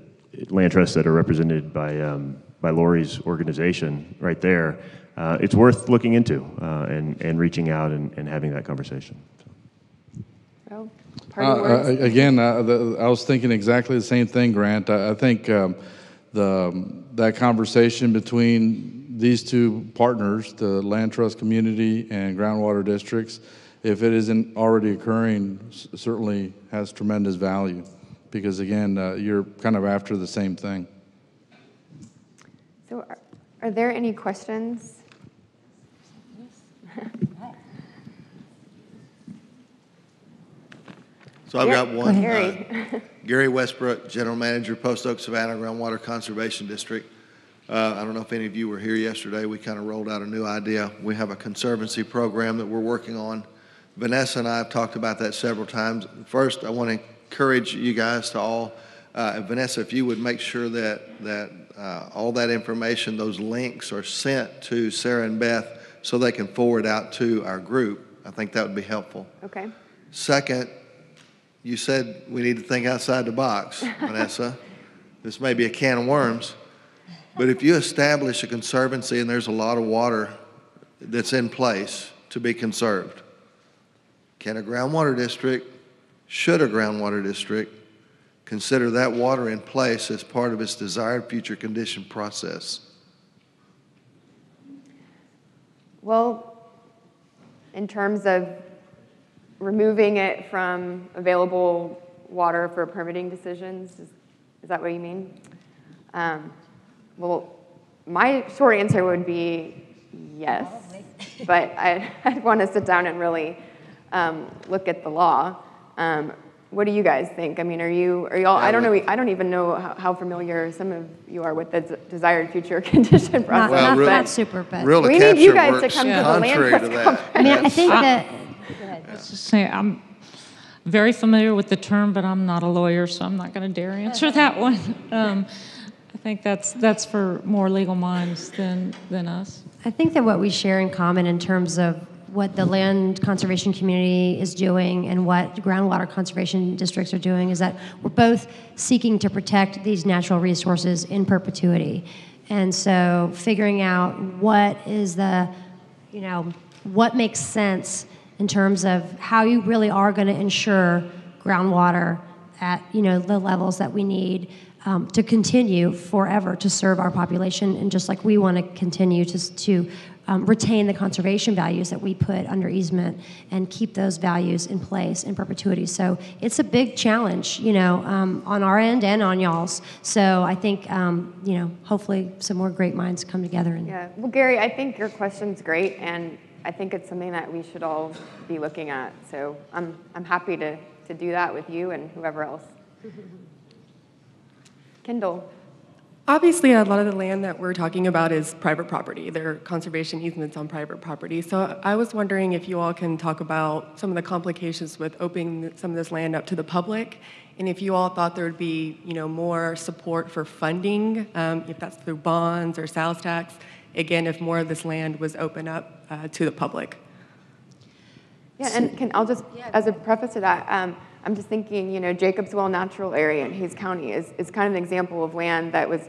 land trusts that are represented by um, by Lori's organization right there. Uh, it's worth looking into uh, and and reaching out and, and having that conversation. So. So, Uh, uh, Again, uh, the- I was thinking exactly the same thing, Grant. I I think um, the, that conversation between these two partners, the Land Trust Community and Groundwater Districts, if it isn't already occurring, certainly has tremendous value. Because again, uh, you're kind of after the same thing. So, are, are there any questions? So I've got one. Gary. Gary Westbrook, General Manager, Post Oak Savannah Groundwater Conservation District. Uh, I don't know if any of you were here yesterday. We kind of rolled out a new idea. We have a conservancy program that we're working on. Vanessa and I have talked about that several times. First, I want to encourage you guys to all, uh, Vanessa, if you would make sure that, that uh, all that information, those links are sent to Sarah and Beth so they can forward out to our group. I think that would be helpful. Okay. Second, you said we need to think outside the box, Vanessa. This may be a can of worms, but if you establish a conservancy and there's a lot of water that's in place to be conserved, can a groundwater district, should a groundwater district consider that water in place as part of its desired future condition process? Well, in terms of removing it from available water for permitting decisions, is, is that what you mean? Um, well, my short answer would be yes, but I, I'd want to sit down and really um, look at the law. Um, what do you guys think? I mean, are you, are y'all, I don't know, I don't even know how, how familiar some of you are with the d- desired future condition Not, process. Well, not, real- not super, but Real We need you capture guys to works come to the land contrary trust that. conference. I mean, I think Ah. that Let's just say I'm very familiar with the term, but I'm not a lawyer, so I'm not going to dare answer that one. Um, I think that's that's for more legal minds than than us. I think that what we share in common in terms of what the land conservation community is doing and what groundwater conservation districts are doing is that we're both seeking to protect these natural resources in perpetuity. And so figuring out what is the, you know, what makes sense in terms of how you really are going to ensure groundwater at, you know, the levels that we need um, to continue forever to serve our population, and just like we want to continue to, to um, retain the conservation values that we put under easement and keep those values in place in perpetuity. So it's a big challenge, you know, um, on our end and on y'all's. So I think, um, you know, hopefully some more great minds come together. And Yeah, well, Gary, I think your question's great, and I think it's something that we should all be looking at. So I'm, I'm happy to, to do that with you and whoever else. Kendall. Obviously, a lot of the land that we're talking about is private property. There are conservation easements on private property. So I was wondering if you all can talk about some of the complications with opening some of this land up to the public, and if you all thought there would be, you know, more support for funding, um, if that's through bonds or sales tax. Again, if more of this land was open up uh, to the public. Yeah, and can, I'll just, as a preface to that, um, I'm just thinking, you know, Jacobs Well Natural Area in Hays County is, is kind of an example of land that was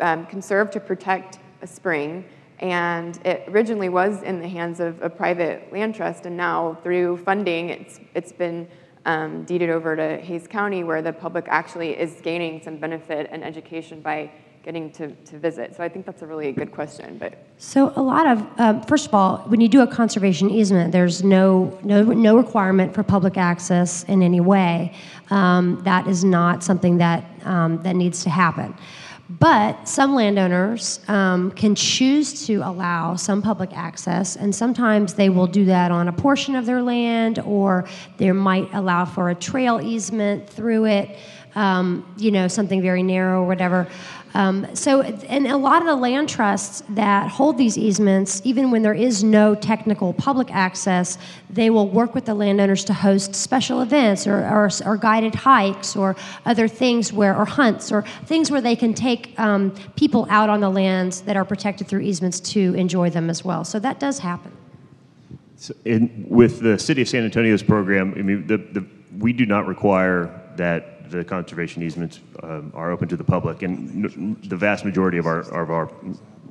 um, conserved to protect a spring. And it originally was in the hands of a private land trust, and now through funding, it's, it's been um, deeded over to Hays County, where the public actually is gaining some benefit and education by getting to, to visit. So I think that's a really good question. But So a lot of, um, first of all, when you do a conservation easement, there's no no no requirement for public access in any way. Um, that is not something that um, that needs to happen. But some landowners um, can choose to allow some public access, and sometimes they will do that on a portion of their land, or they might allow for a trail easement through it, um, you know, something very narrow or whatever. Um, so, and a lot of the land trusts that hold these easements, even when there is no technical public access, they will work with the landowners to host special events or, or, or guided hikes or other things where, or hunts or things where they can take um, people out on the lands that are protected through easements to enjoy them as well. So that does happen. So in, with the City of San Antonio's program, I mean, the, the, we do not require that the conservation easements um, are open to the public, and the vast majority of our, of our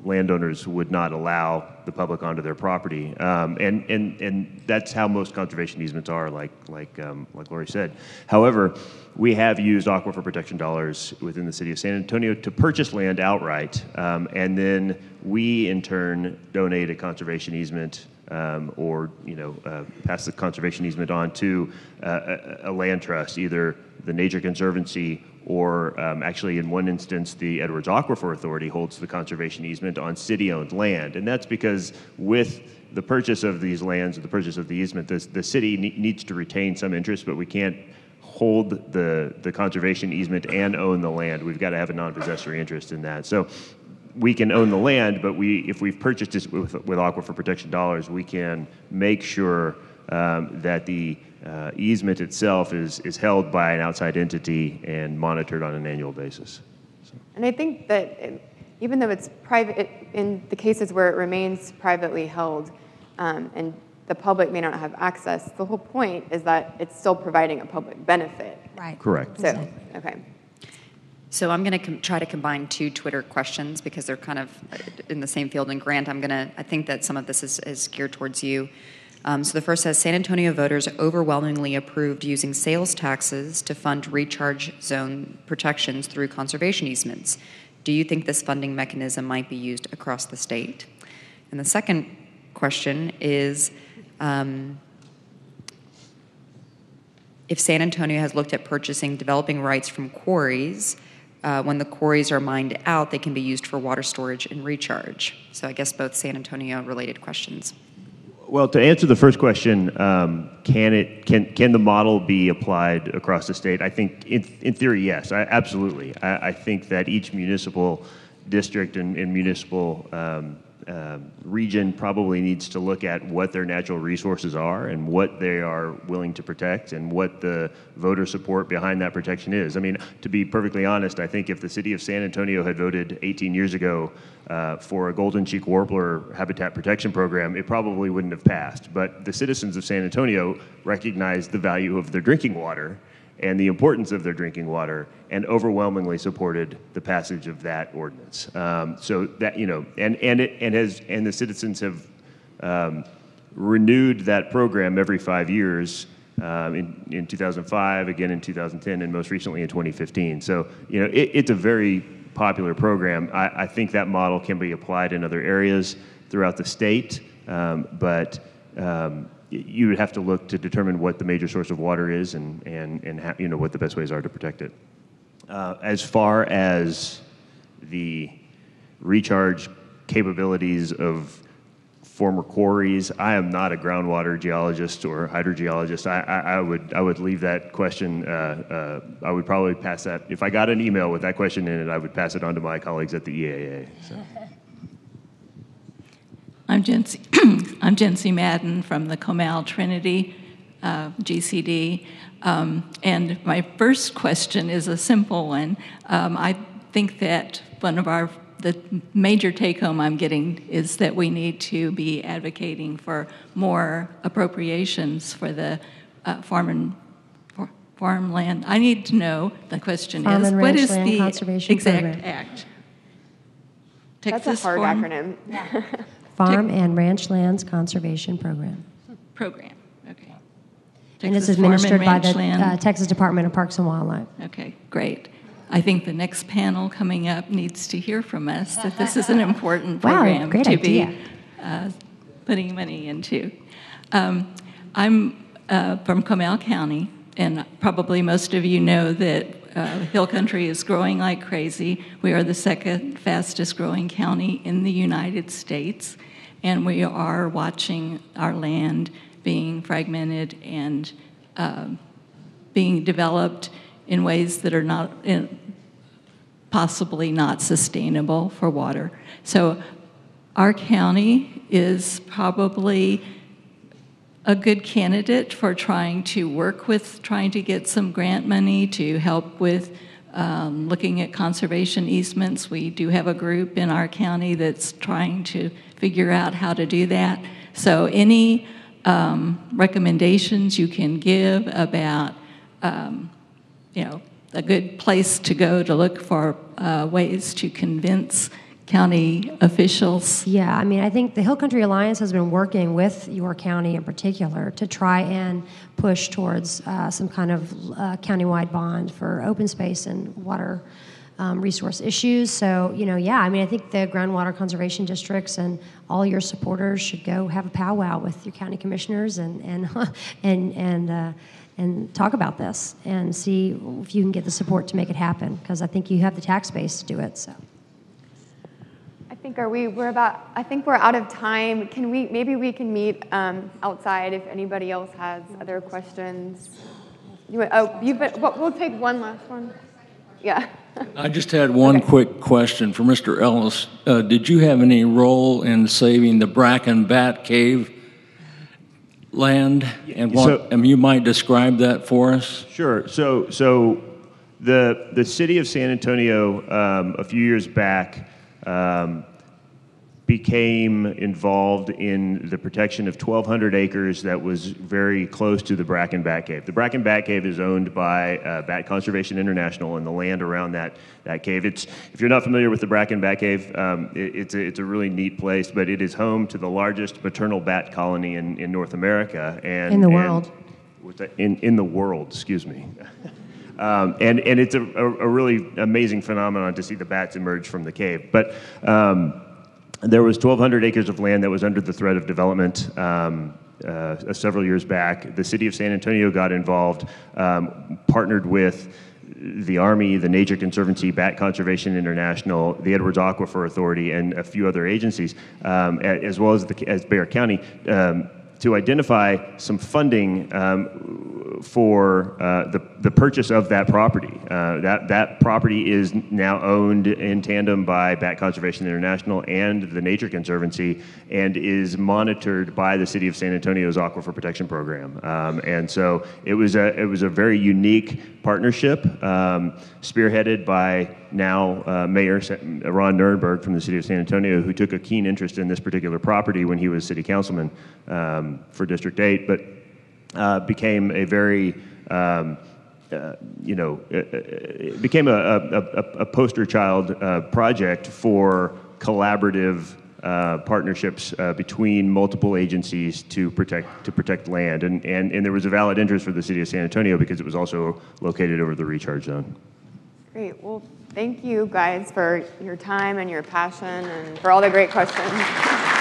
landowners would not allow the public onto their property. Um, and, and, and that's how most conservation easements are, like, like, um, like Lori said. However, we have used aquifer protection dollars within the city of San Antonio to purchase land outright, um, and then we in turn donate a conservation easement um, or you know uh, pass the conservation easement on to uh, a, a, land trust, either the Nature Conservancy or um, actually in one instance the Edwards Aquifer Authority holds the conservation easement on city-owned land, and that's because with the purchase of these lands, the purchase of the easement, the, the city ne- needs to retain some interest, but we can't hold the, the conservation easement and own the land. We've got to have a non-possessory interest in that. So we can own the land, but we, if we've purchased this with, with aquifer protection dollars, we can make sure um, that the uh, easement itself is, is held by an outside entity and monitored on an annual basis. So. And I think that it, even though it's private, it, in the cases where it remains privately held um, and the public may not have access, the whole point is that it's still providing a public benefit. Right. Correct. So, okay. So I'm going to try to combine two Twitter questions because they're kind of in the same field. And Grant, I'm going to. I think that some of this is, is geared towards you. Um, so the first says San Antonio voters overwhelmingly approved using sales taxes to fund recharge zone protections through conservation easements. Do you think this funding mechanism might be used across the state? And the second question is. Um, if San Antonio has looked at purchasing developing rights from quarries, uh, when the quarries are mined out, they can be used for water storage and recharge. So I guess both San Antonio related questions. Well, to answer the first question, um, can it can can the model be applied across the state? I think in, in theory, yes, I, absolutely. I, I, think that each municipal district and, and municipal um, uh, region probably needs to look at what their natural resources are and what they are willing to protect and what the voter support behind that protection is. I mean, to be perfectly honest, I think if the city of San Antonio had voted 18 years ago uh, for a golden cheek warbler habitat protection program, it probably wouldn't have passed. But the citizens of San Antonio recognized the value of their drinking water and the importance of their drinking water and overwhelmingly supported the passage of that ordinance. Um, so that you know, and and it and has and the citizens have um, renewed that program every five years. Um, in, in 2005, again in 2010, and most recently in 2015. So, you know, it, it's a very popular program. I, I, think that model can be applied in other areas throughout the state, um, but um, you would have to look to determine what the major source of water is and, and, and you know, what the best ways are to protect it. Uh, as far as the recharge capabilities of former quarries, I am not a groundwater geologist or hydrogeologist. I, I, I would, I would leave that question, uh, uh, I would probably pass that, if I got an email with that question in it, I would pass it on to my colleagues at the EAA. So. I'm Jency, I'm Jency Madden from the Comal Trinity uh, GCD. Um, and my first question is a simple one. Um, I think that one of our the major take home I'm getting is that we need to be advocating for more appropriations for the uh, farm and for farmland. I need to know. The question farm is, what is the exact program. act? Texas That's a hard farm, acronym. Farm and Ranch Lands Conservation Program. Program, okay. and it's Texas Farm administered by the Ranch uh, Texas Department of Parks and Wildlife. Okay, great. I think the next panel coming up needs to hear from us that this is an important Wow, program great to idea. be uh, putting money into. Um, I'm uh, from Comal County, and probably most of you know that uh, Hill Country is growing like crazy. We are the second fastest growing county in the United States, and we are watching our land being fragmented and um, being developed in ways that are not in, possibly not sustainable for water. So our county is probably a good candidate for trying to work with, trying to get some grant money to help with um, looking at conservation easements. We do have a group in our county that's trying to figure out how to do that. So, any um, recommendations you can give about, um, you know, a good place to go to look for uh, ways to convince county officials? Yeah, I mean, I think the Hill Country Alliance has been working with your county in particular to try and push towards uh, some kind of uh, countywide bond for open space and water um, resource issues. So, you know, yeah, I mean, I think the groundwater conservation districts and all your supporters should go have a powwow with your county commissioners and and and and. Uh, and talk about this and see if you can get the support to make it happen because I think you have the tax base to do it. So. I think are we we're about I think we're out of time. Can we maybe we can meet um, outside if anybody else has other questions. You, oh, you've been, well, we'll take one last one. Yeah. I just had one Okay. quick question for Mr. Ellis. Uh, did you have any role in saving the Bracken Bat Cave land? And what, So- and you might describe that for us? Sure. So, so the the city of San Antonio um, a few years back um, became involved in the protection of 1,200 acres that was very close to the Bracken Bat Cave. The Bracken Bat Cave is owned by uh, Bat Conservation International, and the land around that that cave. It's if you're not familiar with the Bracken Bat Cave, um, it, it's a, it's a really neat place, but it is home to the largest maternal bat colony in, in North America and In the and- world. What's? In, in the world, excuse me. Um, and, and it's a, a, a really amazing phenomenon to see the bats emerge from the cave. But um, there was 1,200 acres of land that was under the threat of development um, uh, several years back. The city of San Antonio got involved, um, partnered with the Army, the Nature Conservancy, Bat Conservation International, the Edwards Aquifer Authority, and a few other agencies, um, as well as, the, as Bexar County, um, to identify some funding um, for uh, the, the purchase of that property. Uh, that, that property is now owned in tandem by Bat Conservation International and the Nature Conservancy and is monitored by the City of San Antonio's Aquifer Protection Program. Um, and so it was, a, it was a very unique partnership um, spearheaded by now uh, Mayor Ron Nirenberg from the City of San Antonio, who took a keen interest in this particular property when he was City Councilman um, for District 8. But uh, became a very, um, uh, you know, uh, uh, it became a, a, a, poster child uh, project for collaborative uh, partnerships uh, between multiple agencies to protect to protect land, and, and and there was a valid interest for the city of San Antonio because it was also located over the recharge zone. Great. Well, thank you guys for your time and your passion and for all the great questions.